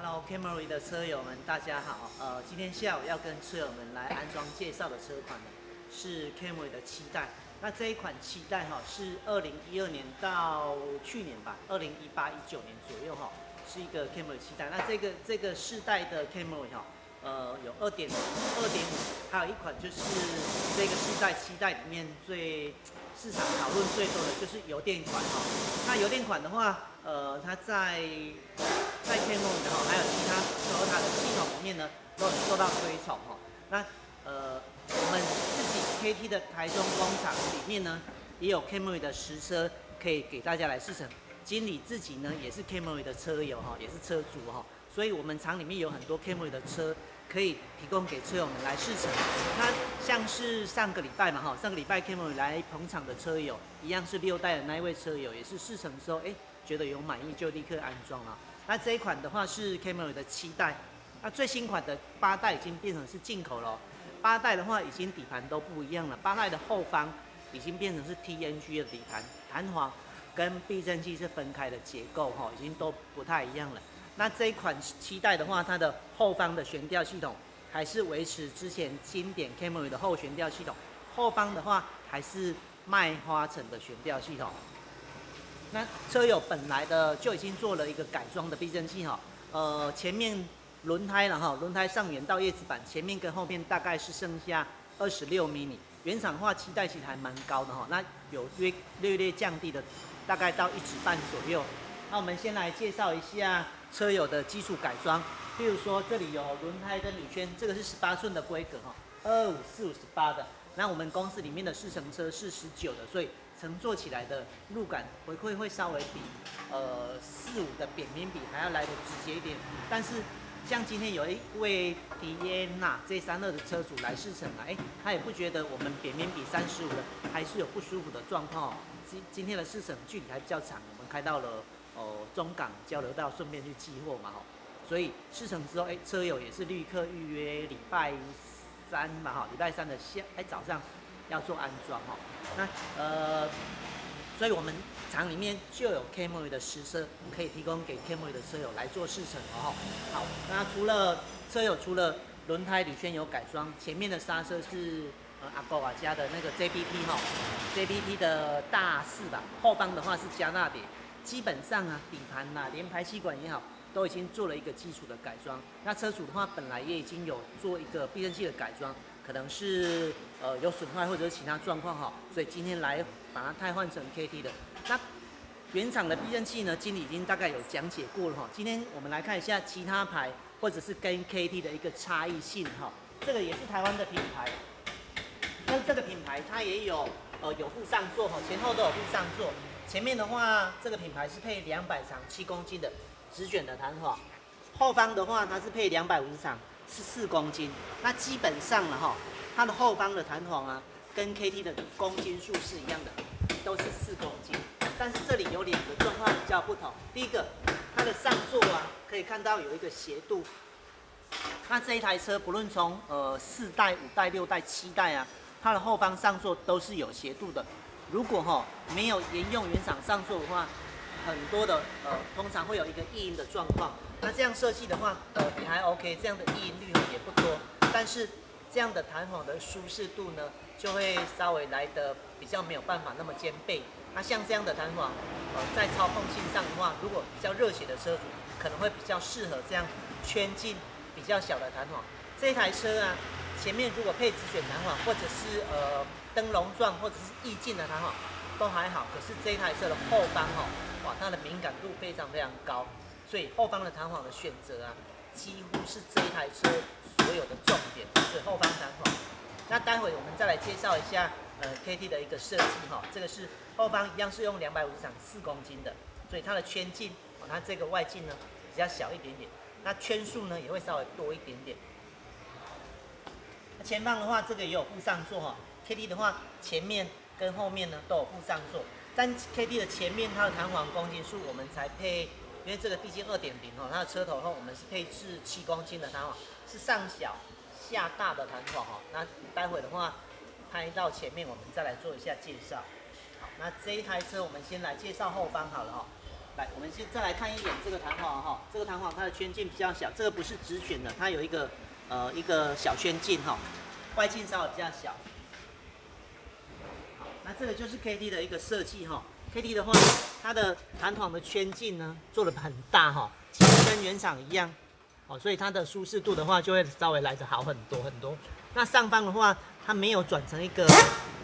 Hello Camry 的车友们，大家好。呃，今天下午要跟车友们来安装介绍的车款呢，是 Camry 的七代。那这一款七代哈，是二零一二年到去年吧，二零一八一九年左右哈，是一个 Camry 七代。那这个这个世代的 Camry 哈，呃，有二点零、二点五，还有一款就是这个世代七代里面最市场讨论最多的就是油电款哈。那油电款的话，呃，它在在 Camry 的哈，还有其他所有它的系统里面呢，都很受到推崇哈。那呃，我们自己 KT 的台中工厂里面呢，也有 Camry 的实车可以给大家来试乘。经理自己呢，也是 Camry 的车友哈，也是车主哈，所以我们厂里面有很多 Camry 的车可以提供给车友们来试乘。那像是上个礼拜嘛哈，上个礼拜 Camry 来捧场的车友，一样是六代的那一位车友，也是试乘的时候，哎，觉得有满意就立刻安装了。那这一款的话是 Camry 的七代，那最新款的八代已经变成是进口了。八代的话已经底盘都不一样了，八代的后方已经变成是 TNG 的底盘，弹簧跟避震器是分开的结构哈，已经都不太一样了。那这一款七代的话，它的后方的悬吊系统还是维持之前经典 Camry 的后悬吊系统，后方的话还是麦花臣的悬吊系统。那车友本来的就已经做了一个改装的避震器哈，呃，前面轮胎了哈，轮胎上缘到叶子板，前面跟后面大概是剩下二十六米米，原厂化期待其实还蛮高的哈，那有略略略降低的，大概到一指半左右。那我们先来介绍一下车友的基础改装，譬如说这里有轮胎跟铝圈，这个是十八寸的规格哈，二五四五十八的。那我们公司里面的试乘车是十九的，所以乘坐起来的路感回馈会稍微比呃四五的扁平比还要来的直接一点。但是像今天有一位迪安娜 Z 三二的车主来试乘啊，哎，他也不觉得我们扁平比三十五的还是有不舒服的状况哦。今今天的试乘距离还比较长，我们开到了哦中港交流道，顺便去寄货嘛，吼。所以试乘之后，哎，车友也是立刻预约礼拜。三嘛哈，礼拜三的下哎早上要做安装哈，那呃，所以我们厂里面就有 Camry 的实车可以提供给 Camry 的车友来做试乘哦好，那除了车友除了轮胎铝圈有改装，前面的刹车是呃阿高瓦家的那个 JBP 哈，JBP 的大四吧，后方的话是加纳点，基本上啊底盘呐连排气管也好。都已经做了一个基础的改装，那车主的话本来也已经有做一个避震器的改装，可能是呃有损坏或者是其他状况哈，所以今天来把它替换成 KT 的。那原厂的避震器呢，经理已经大概有讲解过了哈。今天我们来看一下其他牌或者是跟 KT 的一个差异性哈。这个也是台湾的品牌，那这个品牌它也有呃有副上座哈，前后都有副上座。前面的话，这个品牌是配两百长七公斤的。直卷的弹簧，后方的话它是配两百五十场，是四公斤。那基本上了哈，它的后方的弹簧啊，跟 KT 的公斤数是一样的，都是四公斤。但是这里有两个状况比较不同。第一个，它的上座啊，可以看到有一个斜度。那这一台车不论从呃四代、五代、六代、七代啊，它的后方上座都是有斜度的。如果哈没有沿用原厂上座的话，很多的呃，通常会有一个异音的状况。那这样设计的话，呃，也还 OK，这样的异音率也不多。但是这样的弹簧的舒适度呢，就会稍微来的比较没有办法那么兼备。那像这样的弹簧，呃，在操控性上的话，如果比较热血的车主，可能会比较适合这样圈径比较小的弹簧。这台车啊，前面如果配直选弹簧，或者是呃灯笼状或者是意境的弹簧，都还好。可是这台车的后方哦。哇，它的敏感度非常非常高，所以后方的弹簧的选择啊，几乎是这一台车所有的重点，是后方弹簧。那待会我们再来介绍一下呃 KT 的一个设计哈，这个是后方一样是用两百五十场四公斤的，所以它的圈径，它这个外径呢比较小一点点，那圈数呢也会稍微多一点点。前方的话，这个也有副上座哈，KT 的话前面跟后面呢都有副上座。但 K D 的前面它的弹簧公斤数我们才配，因为这个毕竟二点零哦，它的车头后我们是配置七公斤的弹簧，是上小下大的弹簧哦。那待会的话拍到前面我们再来做一下介绍。好，那这一台车我们先来介绍后方好了哈。来，我们先再来看一眼这个弹簧哈，这个弹簧它的圈径比较小，这个不是直选的，它有一个呃一个小圈径哈，外径稍微比较小。好，那这个就是 KT 的一个设计哈，KT 的话，它的弹簧的圈径呢做的很大哈，其实跟原厂一样，哦，所以它的舒适度的话就会稍微来的好很多很多。那上方的话，它没有转成一个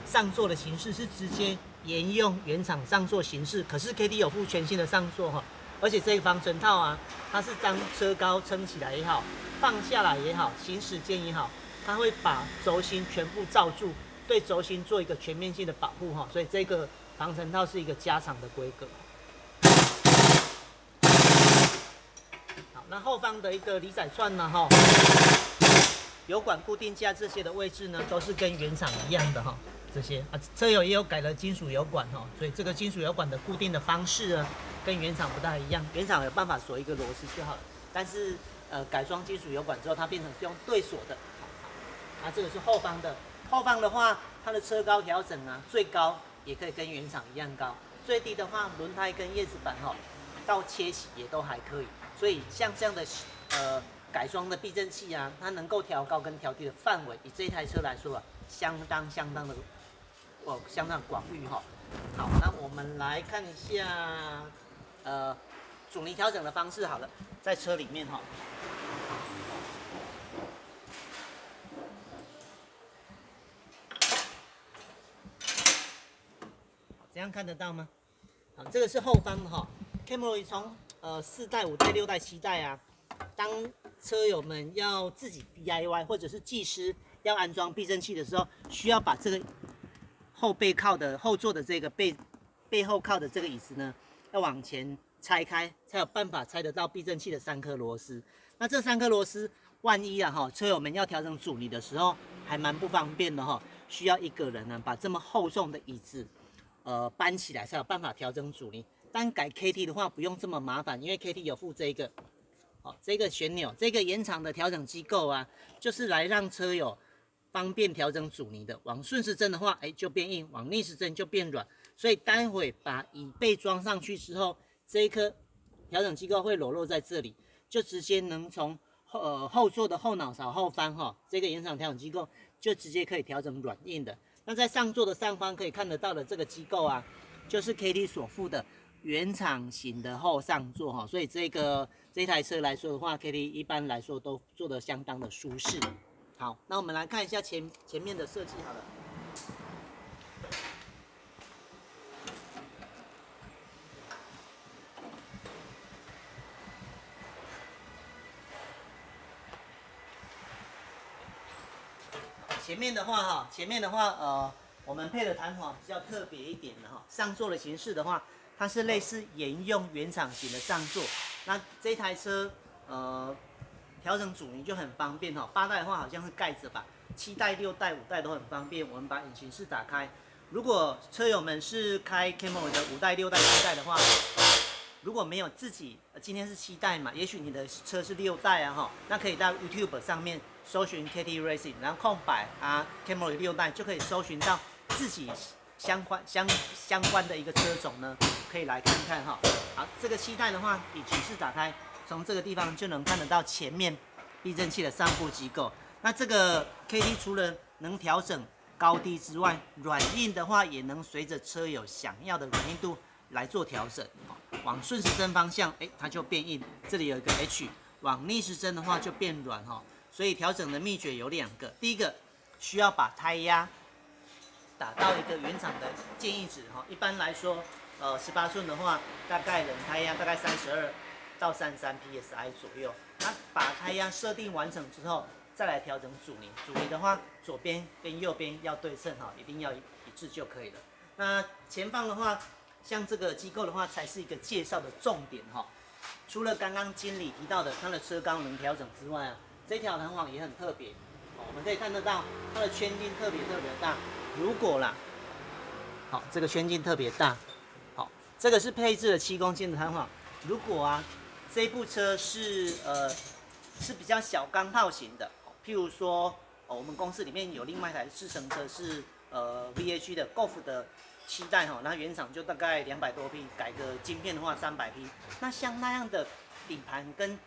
上座的形式，是直接。沿用原厂上座形式，可是 KT 有附全新的上座哈，而且这个防尘套啊，它是当车高撑起来也好，放下来也好，行驶间也好，它会把轴心全部罩住，对轴心做一个全面性的保护哈，所以这个防尘套是一个加长的规格。那后方的一个离载串呢哈，油管固定架这些的位置呢，都是跟原厂一样的哈。这些啊，车友也有改了金属油管哈，所以这个金属油管的固定的方式呢，跟原厂不太一样。原厂有办法锁一个螺丝就好了，但是呃改装金属油管之后，它变成是用对锁的。啊，这个是后方的，后方的话，它的车高调整啊，最高也可以跟原厂一样高，最低的话，轮胎跟叶子板哈，到切洗也都还可以。所以像这样的呃改装的避震器啊，它能够调高跟调低的范围，以这台车来说啊，相当相当的。哦，相当广域哈。好，那我们来看一下，呃，阻尼调整的方式。好了，在车里面哈，这样看得到吗？好，这个是后方哈。Camry 从呃四代、五代、六代、七代啊，当车友们要自己 DIY 或者是技师要安装避震器的时候，需要把这个。后背靠的后座的这个背背后靠的这个椅子呢，要往前拆开，才有办法拆得到避震器的三颗螺丝。那这三颗螺丝，万一啊哈，车友们要调整阻尼的时候，还蛮不方便的哈，需要一个人呢把这么厚重的椅子，呃搬起来才有办法调整阻尼。单改 KT 的话不用这么麻烦，因为 KT 有附这一个，哦这个旋钮，这个延长的调整机构啊，就是来让车友。方便调整阻尼的，往顺时针的话，哎就变硬；往逆时针就变软。所以待会把椅背装上去之后，这一颗调整机构会裸露在这里，就直接能从后呃后座的后脑勺后方哈，这个延长调整机构就直接可以调整软硬的。那在上座的上方可以看得到的这个机构啊，就是 KT 所附的原厂型的后上座哈。所以这个这台车来说的话，KT 一般来说都做得相当的舒适。好，那我们来看一下前前面的设计。好了，前面的话哈，前面的话呃，我们配的弹簧比较特别一点的哈。上座的形式的话，它是类似沿用原厂型的上座。那这台车呃。调整阻尼就很方便哈，八代的话好像是盖着吧，七代、六代、五代都很方便。我们把引擎室打开，如果车友们是开 Camry 的五代、六代、七代的话，如果没有自己，今天是七代嘛，也许你的车是六代啊哈，那可以到 YouTube 上面搜寻 KT Racing，然后空白啊 Camry 六代就可以搜寻到自己相关相相关的一个车种呢，可以来看看哈。好，这个七代的话，引擎室打开。从这个地方就能看得到前面避震器的上部机构。那这个 KT 除了能调整高低之外，软硬的话也能随着车友想要的软硬度来做调整。往顺时针方向，哎，它就变硬。这里有一个 H。往逆时针的话就变软哈。所以调整的秘诀有两个。第一个需要把胎压打到一个原厂的建议值哈。一般来说，呃，十八寸的话，大概冷胎压大概三十二。到三十三 psi 左右，那把胎压设定完成之后，再来调整阻尼。阻尼的话，左边跟右边要对称哈，一定要一致就可以了。那前方的话，像这个机构的话，才是一个介绍的重点哈。除了刚刚经理提到的它的车高能调整之外啊，这条弹簧也很特别。我们可以看得到它的圈径特别特别大。如果啦，好，这个圈径特别大，好，这个是配置了七公斤的弹簧。如果啊。这部车是呃是比较小钢炮型的，譬如说，哦，我们公司里面有另外一台试乘车是呃 VH 的 Golf 的七代哈，那原厂就大概两百多匹，改个晶片的话三百匹。那像那样的底盘跟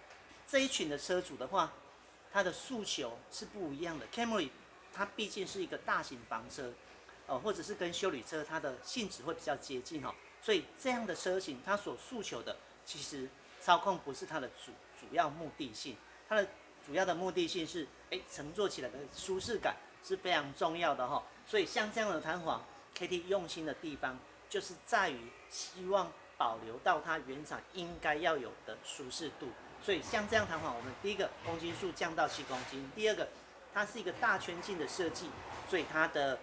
这一群的车主的话，他的诉求是不一样的。Camry 它毕竟是一个大型房车，呃，或者是跟修理车它的性质会比较接近哈，所以这样的车型它所诉求的其实操控不是它的主主要目的性，它的主要的目的性是，哎，乘坐起来的舒适感是非常重要的哈。所以像这样的弹簧，KT 用心的地方就是在于希望保留到它原厂应该要有的舒适度。所以像这样弹簧，我们第一个公斤数降到七公斤，第二个它是一个大圈径的设计，所以它的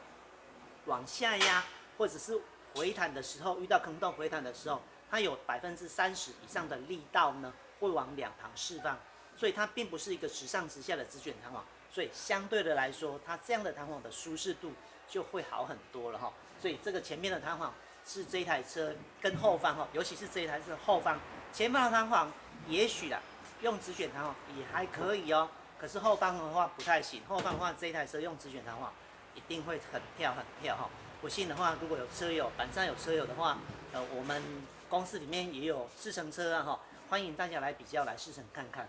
往下压或者是回弹的时候，遇到坑洞回弹的时候，它有百分之三十以上的力道呢会往两旁释放，所以它并不是一个直上直下的直卷弹簧，所以相对的来说，它这样的弹簧的舒适度。就会好很多了哈，所以这个前面的弹簧是这一台车跟后方哈，尤其是这一台是后方，前方的弹簧也许啦，用直卷弹簧也还可以哦，可是后方的话不太行，后方的话这一台车用直卷弹簧一定会很跳很跳哈，不信的话如果有车友板上有车友的话，呃我们公司里面也有试乘车啊哈，欢迎大家来比较来试乘看看。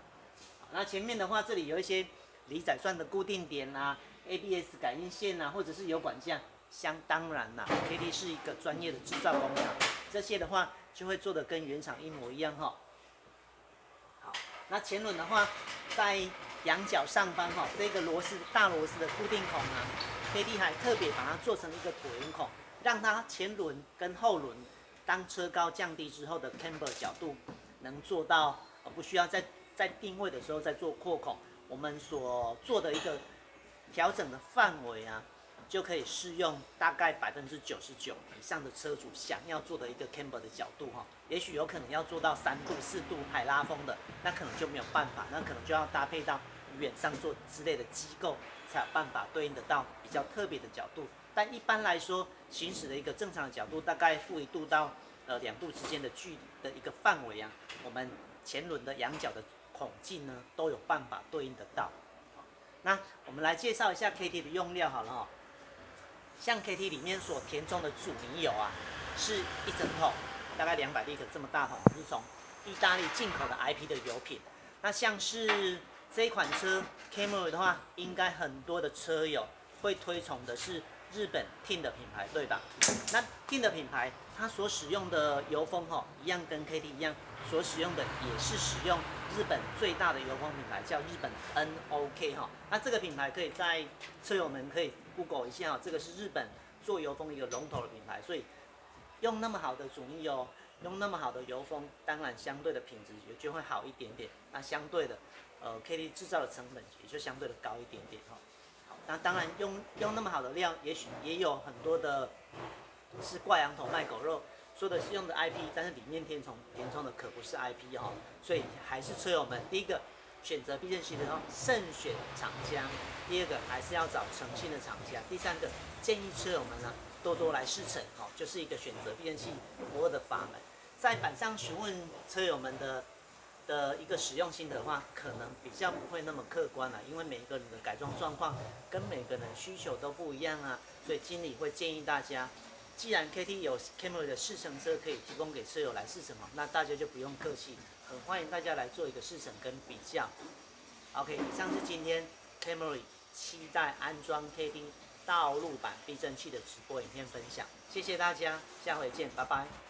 那前面的话这里有一些离载钻的固定点啊。ABS 感应线呐，或者是油管架，相当然啦，KT 是一个专业的制造工厂，这些的话就会做的跟原厂一模一样哈。好，那前轮的话，在仰角上方哈，这个螺丝大螺丝的固定孔啊，KT 还特别把它做成一个椭圆孔，让它前轮跟后轮当车高降低之后的 camber 角度能做到，不需要在在定位的时候再做扩孔，我们所做的一个。调整的范围啊，就可以适用大概百分之九十九以上的车主想要做的一个 camber 的角度哈。也许有可能要做到三度、四度海拉风的，那可能就没有办法，那可能就要搭配到远上座之类的机构，才有办法对应得到比较特别的角度。但一般来说，行驶的一个正常的角度，大概负一度到呃两度之间的距离的一个范围啊，我们前轮的仰角的孔径呢，都有办法对应得到。那我们来介绍一下 KT 的用料好了哈，像 KT 里面所填充的主泥油啊，是一整桶，大概两百克这么大桶，是从意大利进口的 IP 的油品。那像是这款车 Camry 的话，应该很多的车友会推崇的是日本 Tin 的品牌，对吧？那 Tin 的品牌，它所使用的油封哈，一样跟 KT 一样，所使用的也是使用。日本最大的油封品牌叫日本 NOK 哈，那这个品牌可以在车友们可以 Google 一下哈，这个是日本做油封一个龙头的品牌，所以用那么好的主力油，用那么好的油封，当然相对的品质也就会好一点点。那相对的，呃，KT 制造的成本也就相对的高一点点哈。好，那当然用用那么好的料，也许也有很多的是挂羊头卖狗肉。说的是用的 IP，但是里面填充填充的可不是 IP 哈，所以还是车友们第一个选择避震器的时候慎选厂家，第二个还是要找诚信的厂家，第三个建议车友们呢多多来试乘，哈，就是一个选择避震器不二的法门。在板上询问车友们的的一个实用性的话，可能比较不会那么客观了，因为每个人的改装状况跟每个人需求都不一样啊，所以经理会建议大家。既然 KT 有 Camry 的试乘车可以提供给车友来试乘哦，那大家就不用客气，很欢迎大家来做一个试乘跟比较。OK，以上是今天 Camry 期待安装 KT 道路版避震器的直播影片分享，谢谢大家，下回见，拜拜。